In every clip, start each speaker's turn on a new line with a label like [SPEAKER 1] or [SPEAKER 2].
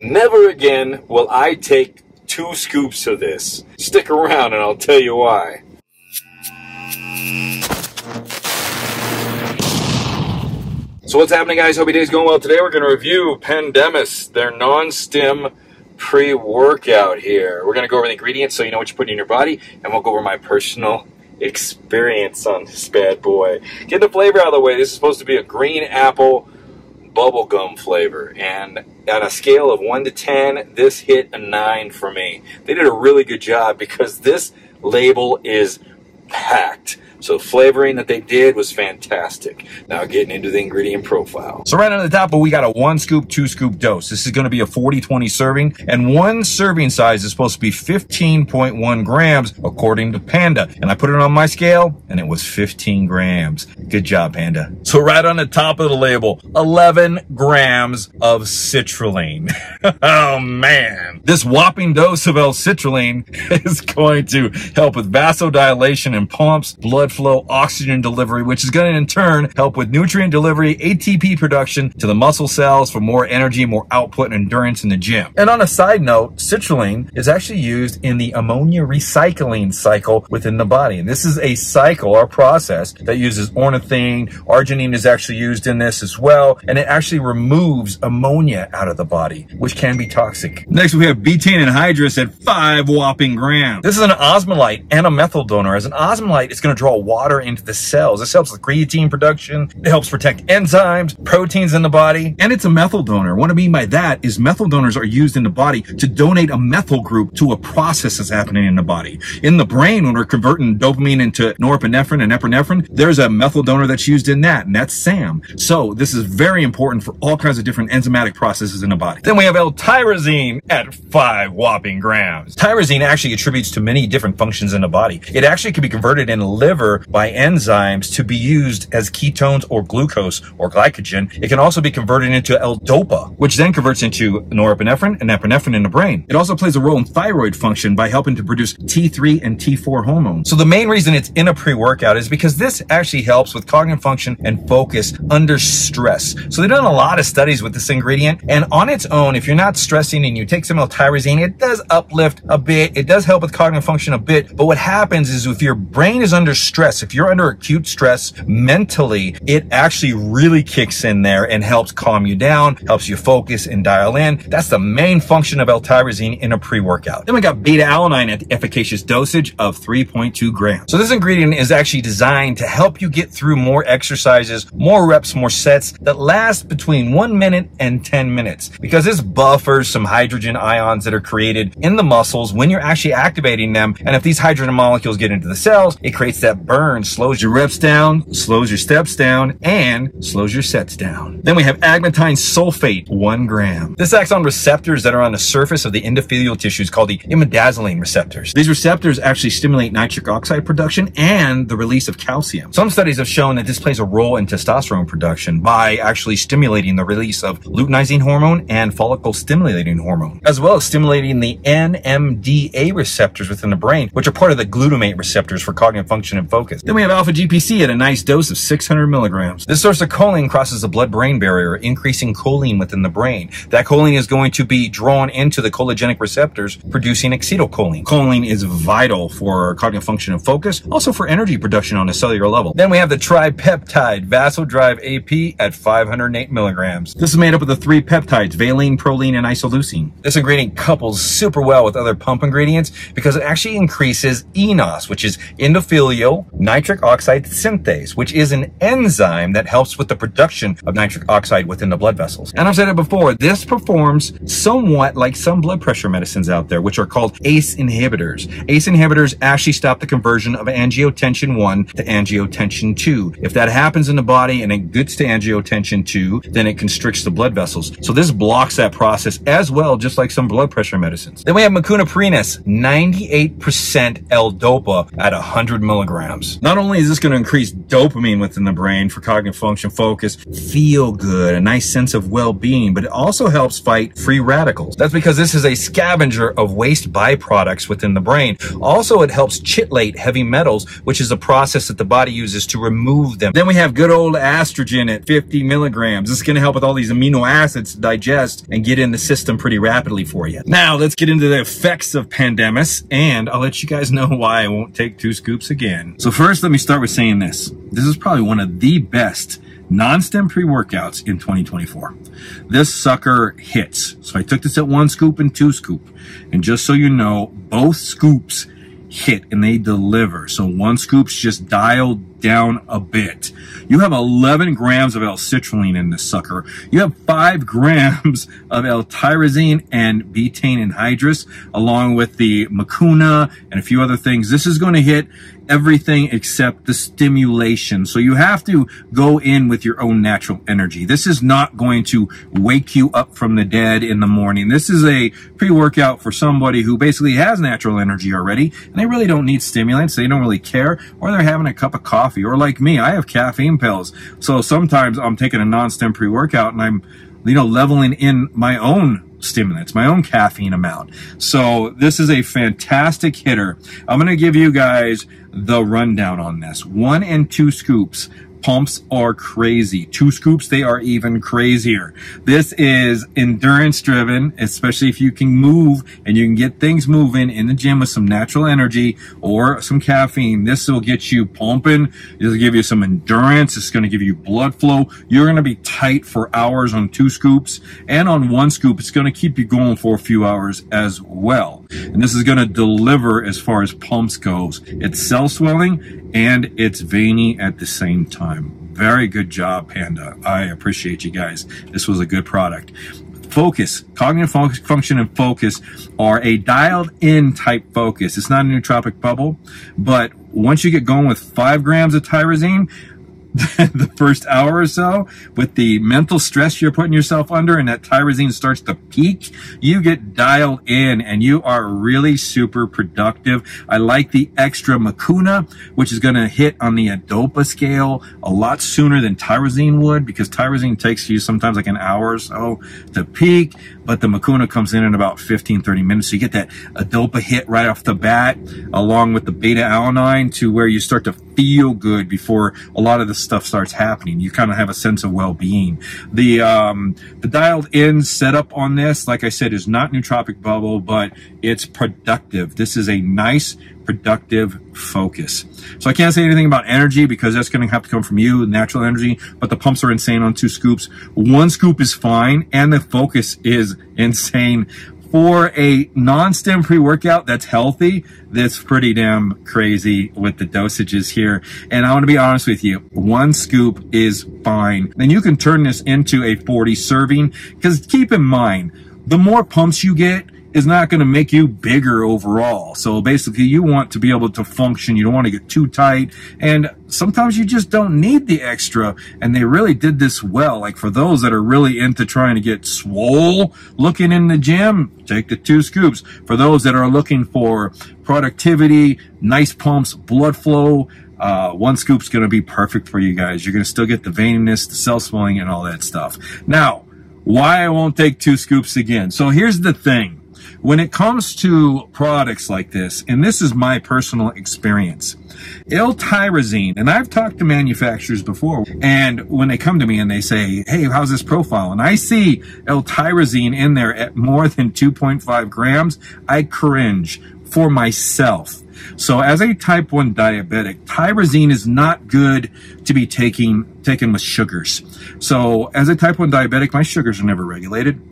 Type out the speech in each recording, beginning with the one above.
[SPEAKER 1] Never again will I take two scoops of this. Stick around and I'll tell you why. So what's happening guys? Hope your day's going well. Today we're going to review Pandamus, their non-stim pre-workout here. We're going to go over the ingredients so you know what you're putting in your body and we'll go over my personal experience on this bad boy. Get the flavor out of the way. This is supposed to be a green apple bubblegum flavor and on a scale of 1 to 10 this hit a 9 for me. They did a really good job because this label is packed so flavoring that they did was fantastic. Now getting into the ingredient profile. So right on the top, we got a one scoop, two scoop dose. This is going to be a 40-20 serving and one serving size is supposed to be 15.1 grams according to Panda. And I put it on my scale and it was 15 grams. Good job, Panda. So right on the top of the label, 11 grams of citrulline. oh man. This whopping dose of L-citrulline is going to help with vasodilation and pumps, blood blood flow, oxygen delivery, which is going to in turn help with nutrient delivery, ATP production to the muscle cells for more energy, more output and endurance in the gym. And on a side note, citrulline is actually used in the ammonia recycling cycle within the body. And this is a cycle or process that uses ornithine. Arginine is actually used in this as well. And it actually removes ammonia out of the body, which can be toxic. Next, we have betaine anhydrous at five whopping grams. This is an osmolyte and a methyl donor. As an osmolyte, it's going to draw water into the cells. This helps with creatine production. It helps protect enzymes, proteins in the body, and it's a methyl donor. What I mean by that is methyl donors are used in the body to donate a methyl group to a process that's happening in the body. In the brain, when we're converting dopamine into norepinephrine and epinephrine, there's a methyl donor that's used in that, and that's SAM. So this is very important for all kinds of different enzymatic processes in the body. Then we have L-tyrosine at five whopping grams. Tyrosine actually attributes to many different functions in the body. It actually can be converted in the liver liver by enzymes to be used as ketones or glucose or glycogen. It can also be converted into L-DOPA, which then converts into norepinephrine and epinephrine in the brain. It also plays a role in thyroid function by helping to produce T3 and T4 hormones. So the main reason it's in a pre-workout is because this actually helps with cognitive function and focus under stress. So they've done a lot of studies with this ingredient and on its own, if you're not stressing and you take some L-tyrosine, it does uplift a bit. It does help with cognitive function a bit. But what happens is if your brain is under stress, stress, if you're under acute stress mentally, it actually really kicks in there and helps calm you down, helps you focus and dial in. That's the main function of L-tyrosine in a pre-workout. Then we got beta-alanine at the efficacious dosage of 3.2 grams. So this ingredient is actually designed to help you get through more exercises, more reps, more sets that last between one minute and 10 minutes because this buffers some hydrogen ions that are created in the muscles when you're actually activating them. And if these hydrogen molecules get into the cells, it creates that burn slows your reps down, slows your steps down, and slows your sets down. Then we have agmatine sulfate, one gram. This acts on receptors that are on the surface of the endothelial tissues called the imidazoline receptors. These receptors actually stimulate nitric oxide production and the release of calcium. Some studies have shown that this plays a role in testosterone production by actually stimulating the release of luteinizing hormone and follicle stimulating hormone, as well as stimulating the NMDA receptors within the brain, which are part of the glutamate receptors for cognitive function and. Then we have alpha GPC at a nice dose of 600 milligrams. This source of choline crosses the blood-brain barrier, increasing choline within the brain. That choline is going to be drawn into the cholinergic receptors, producing acetylcholine. Choline is vital for cognitive function and focus, also for energy production on a cellular level. Then we have the tripeptide Vasodrive AP at 508 milligrams. This is made up of the three peptides, valine, proline, and isoleucine. This ingredient couples super well with other pump ingredients because it actually increases eNOS, which is endothelial nitric oxide synthase, which is an enzyme that helps with the production of nitric oxide within the blood vessels. And I've said it before, this performs somewhat like some blood pressure medicines out there, which are called ACE inhibitors. ACE inhibitors actually stop the conversion of angiotensin 1 to angiotensin 2. If that happens in the body and it gets to angiotensin 2, then it constricts the blood vessels. So this blocks that process as well, just like some blood pressure medicines. Then we have Mucuna pruriens, 98% L-DOPA at 100 milligrams. Not only is this going to increase dopamine within the brain for cognitive function, focus, feel good, a nice sense of well-being, but it also helps fight free radicals. That's because this is a scavenger of waste byproducts within the brain. Also, it helps chelate heavy metals, which is a process that the body uses to remove them. Then we have good old astragin at 50 milligrams. This is going to help with all these amino acids to digest and get in the system pretty rapidly for you. Now, let's get into the effects of Pandamus, and I'll let you guys know why I won't take two scoops again. So first, let me start with saying this. This is probably one of the best non-stim pre-workouts in 2024. This sucker hits. So I took this at one scoop and two scoop. And just so you know, both scoops hit and they deliver. So one scoop's just dialed down a bit. You have 11 grams of L-citrulline in this sucker. You have 5 grams of L-tyrosine and betaine anhydrous, along with the mucuna and a few other things. This is going to hit everything except the stimulation. So you have to go in with your own natural energy. This is not going to wake you up from the dead in the morning. This is a pre-workout for somebody who basically has natural energy already and they really don't need stimulants. They don't really care or they're having a cup of coffee or like me, I have caffeine pills. So sometimes I'm taking a non-stim pre-workout and I'm, you know, leveling in my own stimulants, my own caffeine amount. So this is a fantastic hitter. I'm going to give you guys the rundown on this. One and two scoops pumps are crazy. Two scoops, they are even crazier. This is endurance driven, especially if you can move and you can get things moving in the gym with some natural energy or some caffeine. This will get you pumping. It'll give you some endurance. It's going to give you blood flow. You're going to be tight for hours on two scoops and on one scoop, it's going to keep you going for a few hours as well. And this is going to deliver as far as pumps goes. It's cell swelling and it's veiny at the same time. Very good job, Panda. I appreciate you guys. This was a good product. Focus, cognitive function and focus are a dialed in type focus. It's not a nootropic bubble, but once you get going with five grams of tyrosine, the first hour or so with the mental stress you're putting yourself under and that tyrosine starts to peak, you get dialed in and you are really super productive. I like the extra mucuna, which is going to hit on the L-DOPA scale a lot sooner than tyrosine would because tyrosine takes you sometimes like an hour or so to peak, but the mucuna comes in in about 15, 30 minutes. So you get that L-DOPA hit right off the bat along with the beta alanine to where you start to feel good before a lot of the stuff starts happening. You kind of have a sense of well-being. The um, the dialed in setup on this, like I said, is not nootropic bubble, but it's productive. This is a nice productive focus. So I can't say anything about energy because that's going to have to come from you, natural energy, but the pumps are insane on two scoops. One scoop is fine and the focus is insane for a non-stim pre-workout that's healthy, that's pretty damn crazy with the dosages here. And I want to be honest with you, one scoop is fine. Then you can turn this into a 40 serving because keep in mind, the more pumps you get, is not going to make you bigger overall. So basically you want to be able to function. You don't want to get too tight. And sometimes you just don't need the extra. And they really did this well. Like for those that are really into trying to get swole looking in the gym, take the two scoops. For those that are looking for productivity, nice pumps, blood flow, uh, one scoop's going to be perfect for you guys. You're going to still get the veininess, the cell swelling, and all that stuff. Now, why I won't take two scoops again. So here's the thing. When it comes to products like this, and this is my personal experience, L-tyrosine, and I've talked to manufacturers before, and when they come to me and they say, hey, how's this profile? And I see L-tyrosine in there at more than 2.5 grams, I cringe for myself. So as a type 1 diabetic, tyrosine is not good to be taking taken with sugars. So as a type 1 diabetic, my sugars are never regulated.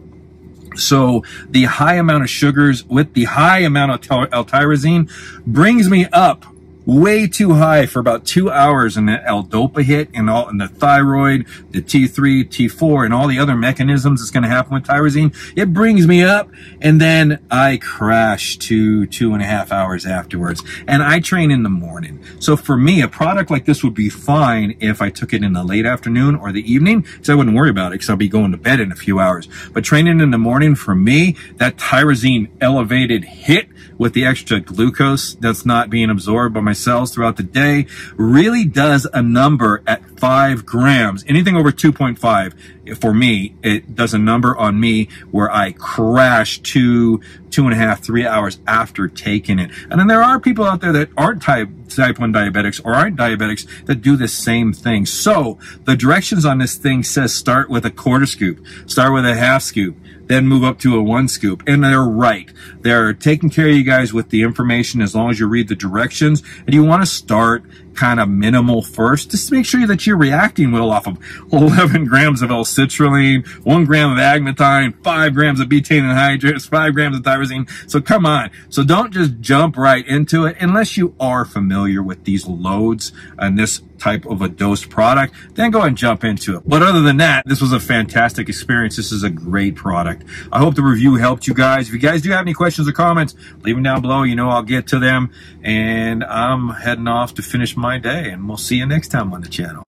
[SPEAKER 1] So the high amount of sugars with the high amount of L-tyrosine brings me up way too high for about two hours and the L-DOPA hit and all and the thyroid, the T3, T4, and all the other mechanisms that's going to happen with tyrosine. It brings me up and then I crash to two and a half hours afterwards. And I train in the morning. So for me, a product like this would be fine if I took it in the late afternoon or the evening because I wouldn't worry about it because I'll be going to bed in a few hours. But training in the morning for me, that tyrosine elevated hit with the extra glucose that's not being absorbed by my
[SPEAKER 2] cells throughout the day. Really does a number at five grams. Anything over 2.5 for me, it does a number on me where I crash two, two and a half, three hours after taking it. And then there are people out there that aren't type, type 1 diabetics or aren't diabetics that do the same thing. So the directions on this thing says start with a quarter scoop, start with a half scoop, then move up to a one scoop. And they're right. They're taking care of you guys with the information as long as you read the directions. And you want to start kind of minimal first, just to make sure that you're reacting well off of 11 grams of L-citrulline, one gram of agmatine, five grams of betaine anhydrous, five grams of tyrosine. So come on. So don't just jump right into it unless you are familiar with these loads and this type of a dose product, then go and jump into it. But other than that, this was a fantastic experience. This is a great product. I hope the review helped you guys. If you guys do have any questions or comments, leave them down below. You know I'll get to them. And I'm heading off to finish my day, and we'll see you next time on the channel.